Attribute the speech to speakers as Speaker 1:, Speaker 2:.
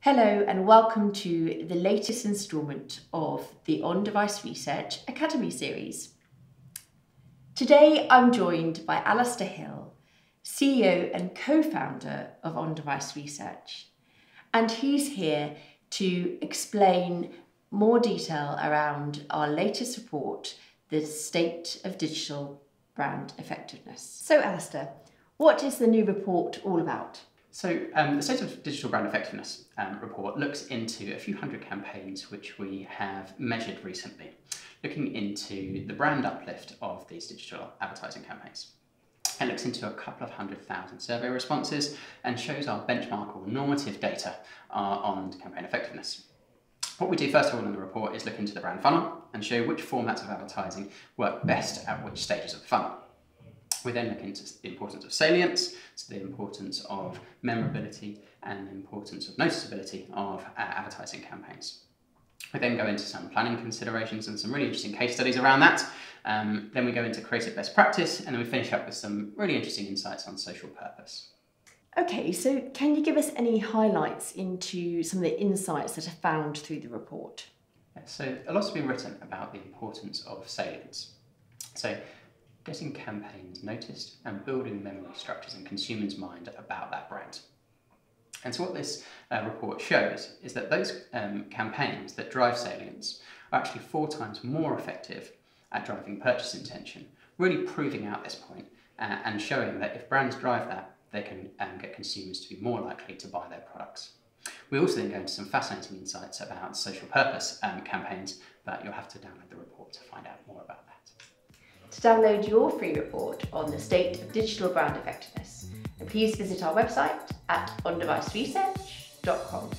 Speaker 1: Hello and welcome to the latest instalment of the On Device Research Academy series. Today I'm joined by Alistair Hill, CEO and co-founder of On Device Research, and he's here to explain more detail around our latest report, the State of Digital Brand Effectiveness. So Alistair, what is the new report all about?
Speaker 2: So um, the State of Digital Brand Effectiveness um, report looks into a few hundred campaigns which we have measured recently, looking into the brand uplift of these digital advertising campaigns. It looks into a couple of hundred thousand survey responses and shows our benchmark or normative data uh, on campaign effectiveness. What we do first of all in the report is look into the brand funnel and show which formats of advertising work best at which stages of the funnel. We then look into the importance of salience, so the importance of memorability and the importance of noticeability of uh, advertising campaigns. We then go into some planning considerations and some really interesting case studies around that. Um, then we go into creative best practice and then we finish up with some really interesting insights on social purpose.
Speaker 1: Okay, so can you give us any highlights into some of the insights that are found through the report?
Speaker 2: So a lot's been written about the importance of salience. So getting campaigns noticed and building memory structures in consumers' mind about that brand. And so what this uh, report shows is that those um, campaigns that drive salience are actually four times more effective at driving purchase intention, really proving out this point, uh, and showing that if brands drive that, they can um, get consumers to be more likely to buy their products. We also then go into some fascinating insights about social purpose um, campaigns, but you'll have to download the report to find out more about that.
Speaker 1: To download your free report on the state of digital brand effectiveness, please visit our website at ondeviceresearch.com.